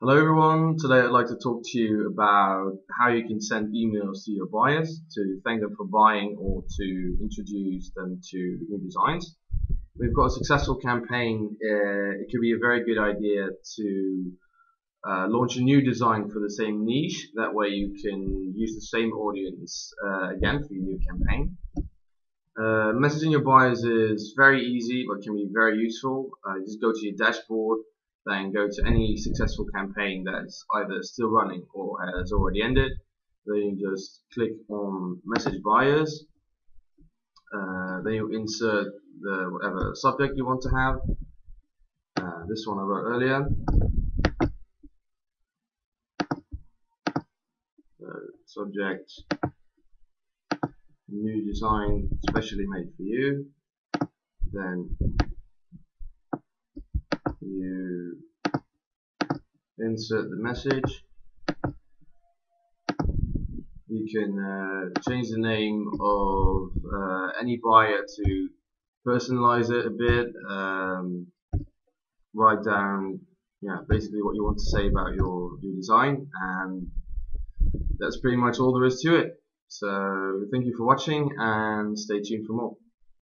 Hello everyone, today I'd like to talk to you about how you can send emails to your buyers to thank them for buying or to introduce them to new designs. We've got a successful campaign, uh, it could be a very good idea to uh, launch a new design for the same niche, that way you can use the same audience uh, again for your new campaign. Uh, messaging your buyers is very easy but can be very useful. Uh, just go to your dashboard then go to any successful campaign that's either still running or has already ended. Then you just click on message buyers. Uh, then you insert the whatever subject you want to have. Uh, this one I wrote earlier. So, subject new design specially made for you. Then you insert the message. You can uh, change the name of uh, any buyer to personalize it a bit um, write down yeah basically what you want to say about your, your design and that's pretty much all there is to it. So thank you for watching and stay tuned for more